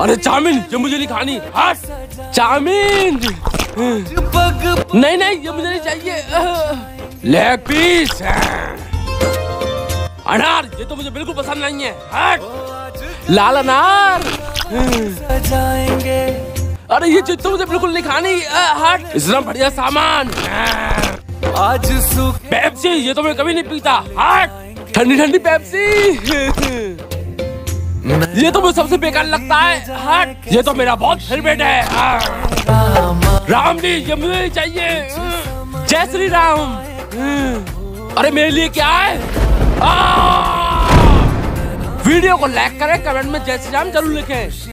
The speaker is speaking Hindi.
अरे चाउमीन ये मुझे नहीं खानी। हट चाउमीन। नहीं नहीं ये मुझे नहीं चाहिए। लेग पीस अनार ये तो मुझे बिल्कुल पसंद नहीं है। हट लाल अनार। अरे ये चीज़ तो मुझे बिल्कुल नहीं खानी। हट इतना बढ़िया सामान। आज सुख पेप्सी ये तो मैं कभी नहीं पीता। हट ठंडी ठंडी पेप्सी। ये तो मुझे सबसे बेकार लगता है। हट ये तो मेरा बहुत फेवरेट है। राम जी, ये मुझे चाहिए। जय श्री राम। अरे, मेरे लिए क्या है? वीडियो को लाइक करें कमेंट में जय श्री राम ज़रूर लिखें।